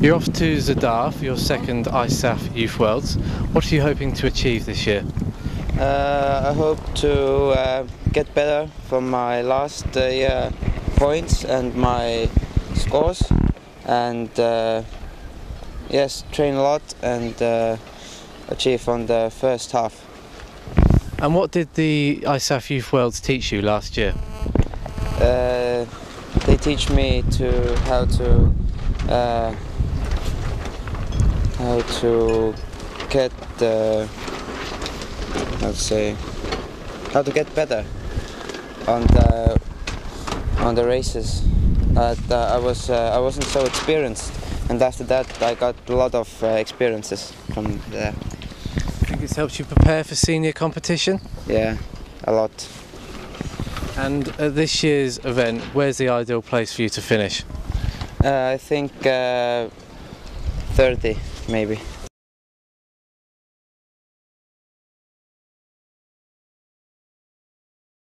You're off to Zadar for your second ISAF Youth Worlds. What are you hoping to achieve this year? Uh, I hope to uh, get better from my last uh, year points and my scores, and uh, yes, train a lot and uh, achieve on the first half. And what did the ISAF Youth Worlds teach you last year? Uh, they teach me to how to uh, how to get the how to say how to get better on the on the races. Uh, I was uh, I wasn't so experienced, and after that I got a lot of uh, experiences from there. I think it's helped you prepare for senior competition. Yeah, a lot. And at this year's event, where's the ideal place for you to finish? Uh, I think uh, 30 maybe.